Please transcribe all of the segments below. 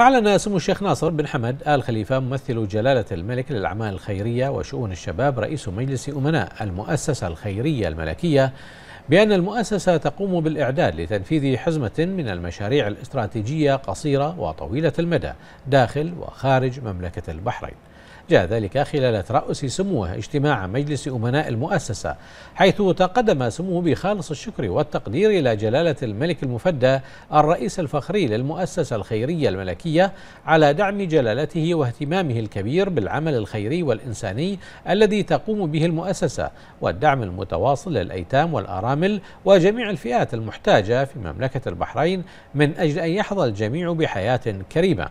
أعلن سمو الشيخ ناصر بن حمد آل خليفة ممثل جلالة الملك للأعمال الخيرية وشؤون الشباب رئيس مجلس أمناء المؤسسة الخيرية الملكية بأن المؤسسة تقوم بالإعداد لتنفيذ حزمة من المشاريع الاستراتيجية قصيرة وطويلة المدى داخل وخارج مملكة البحرين. جاء ذلك خلال ترأس سموه اجتماع مجلس أمناء المؤسسة حيث تقدم سموه بخالص الشكر والتقدير إلى جلالة الملك المفدى الرئيس الفخري للمؤسسة الخيرية الملكية على دعم جلالته واهتمامه الكبير بالعمل الخيري والإنساني الذي تقوم به المؤسسة والدعم المتواصل للأيتام والأرامل وجميع الفئات المحتاجة في مملكة البحرين من أجل أن يحظى الجميع بحياة كريمة.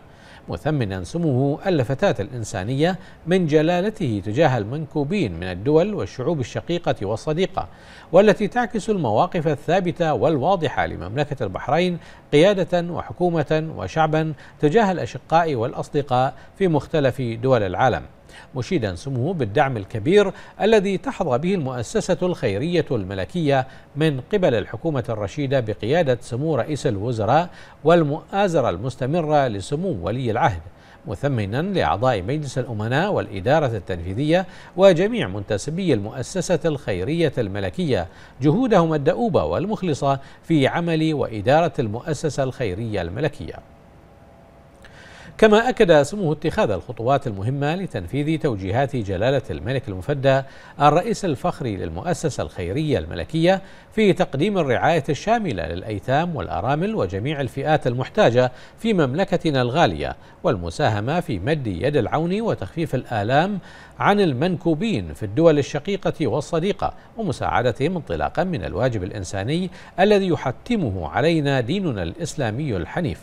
مثمنا سموه اللفتات الإنسانية من جلالته تجاه المنكوبين من الدول والشعوب الشقيقة والصديقة والتي تعكس المواقف الثابتة والواضحة لمملكة البحرين قيادة وحكومة وشعبا تجاه الأشقاء والأصدقاء في مختلف دول العالم. مشيدا سموه بالدعم الكبير الذي تحظى به المؤسسة الخيرية الملكية من قبل الحكومة الرشيدة بقيادة سمو رئيس الوزراء والمؤازرة المستمرة لسمو ولي العهد مثمنا لأعضاء مجلس الأمناء والإدارة التنفيذية وجميع منتسبي المؤسسة الخيرية الملكية جهودهم الدؤوبة والمخلصة في عمل وإدارة المؤسسة الخيرية الملكية. كما أكد سموه اتخاذ الخطوات المهمة لتنفيذ توجيهات جلالة الملك المفدى الرئيس الفخري للمؤسسة الخيرية الملكية في تقديم الرعاية الشاملة للأيتام والأرامل وجميع الفئات المحتاجة في مملكتنا الغالية والمساهمة في مد يد العون وتخفيف الآلام عن المنكوبين في الدول الشقيقة والصديقة ومساعدتهم انطلاقا من الواجب الإنساني الذي يحتمه علينا ديننا الإسلامي الحنيف.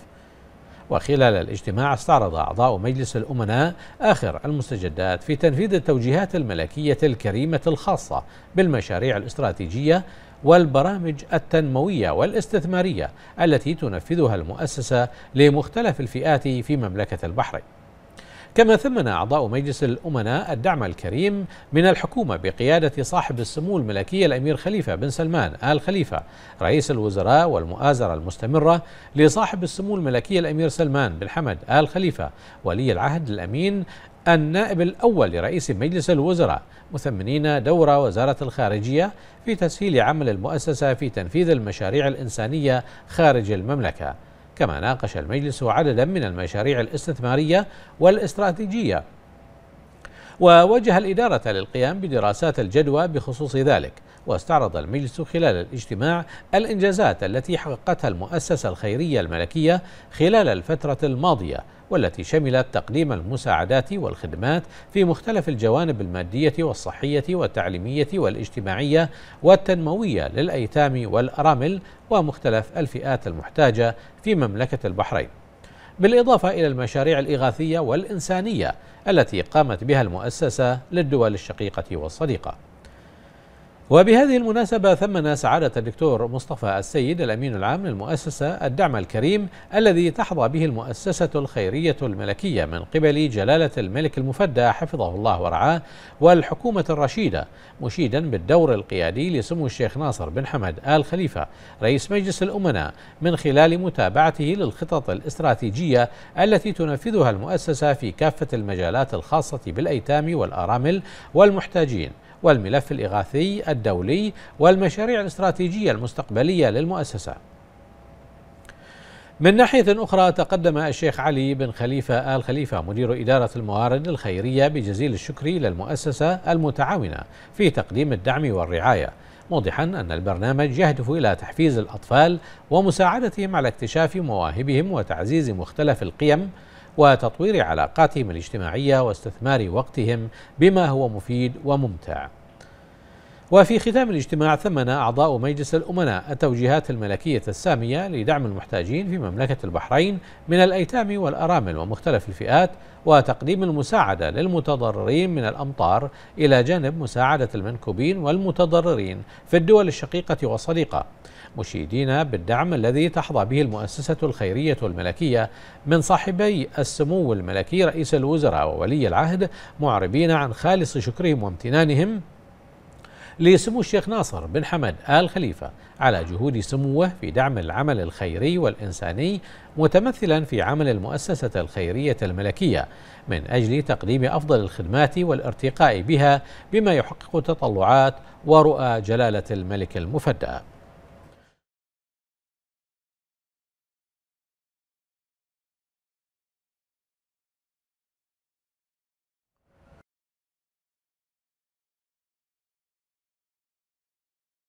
وخلال الاجتماع استعرض أعضاء مجلس الأمناء آخر المستجدات في تنفيذ التوجيهات الملكية الكريمة الخاصة بالمشاريع الاستراتيجية والبرامج التنموية والاستثمارية التي تنفذها المؤسسة لمختلف الفئات في مملكة البحرين. كما ثمن أعضاء مجلس الأمناء الدعم الكريم من الحكومة بقيادة صاحب السمو الملكي الأمير خليفة بن سلمان آل خليفة رئيس الوزراء والمؤازرة المستمرة لصاحب السمو الملكي الأمير سلمان بن حمد آل خليفة ولي العهد الأمين النائب الأول لرئيس مجلس الوزراء مثمنين دور وزارة الخارجية في تسهيل عمل المؤسسة في تنفيذ المشاريع الإنسانية خارج المملكة. كما ناقش المجلس عددا من المشاريع الاستثمارية والاستراتيجية. ووجه الإدارة للقيام بدراسات الجدوى بخصوص ذلك واستعرض المجلس خلال الاجتماع الإنجازات التي حققتها المؤسسة الخيرية الملكية خلال الفترة الماضية والتي شملت تقديم المساعدات والخدمات في مختلف الجوانب المادية والصحية والتعليمية والاجتماعية والتنموية للأيتام والأرامل ومختلف الفئات المحتاجة في مملكة البحرين. بالإضافة إلى المشاريع الإغاثية والإنسانية التي قامت بها المؤسسة للدول الشقيقة والصديقة. وبهذه المناسبة ثمن سعادة الدكتور مصطفى السيد الأمين العام للمؤسسة الدعم الكريم الذي تحظى به المؤسسة الخيرية الملكية من قبل جلالة الملك المفدى حفظه الله ورعاه والحكومة الرشيدة مشيدا بالدور القيادي لسمو الشيخ ناصر بن حمد آل خليفة رئيس مجلس الأمناء من خلال متابعته للخطط الاستراتيجية التي تنفذها المؤسسة في كافة المجالات الخاصة بالأيتام والأرامل والمحتاجين. والملف الإغاثي الدولي والمشاريع الاستراتيجية المستقبلية للمؤسسة. من ناحية أخرى تقدم الشيخ علي بن خليفة آل خليفة مدير إدارة الموارد الخيرية بجزيل الشكر للمؤسسة المتعاونة في تقديم الدعم والرعاية موضحا أن البرنامج يهدف إلى تحفيز الأطفال ومساعدتهم على اكتشاف مواهبهم وتعزيز مختلف القيم وتطوير علاقاتهم الاجتماعية واستثمار وقتهم بما هو مفيد وممتع. وفي ختام الاجتماع ثمن أعضاء مجلس الأمناء التوجيهات الملكية السامية لدعم المحتاجين في مملكة البحرين من الأيتام والأرامل ومختلف الفئات وتقديم المساعدة للمتضررين من الأمطار إلى جانب مساعدة المنكوبين والمتضررين في الدول الشقيقة والصديقة مشيدين بالدعم الذي تحظى به المؤسسة الخيرية الملكية من صاحبي السمو الملكي رئيس الوزراء وولي العهد معربين عن خالص شكرهم وامتنانهم لسمو الشيخ ناصر بن حمد آل خليفة على جهود سموه في دعم العمل الخيري والإنساني متمثلا في عمل المؤسسة الخيرية الملكية من أجل تقديم أفضل الخدمات والارتقاء بها بما يحقق تطلعات ورؤى جلالة الملك المفدى.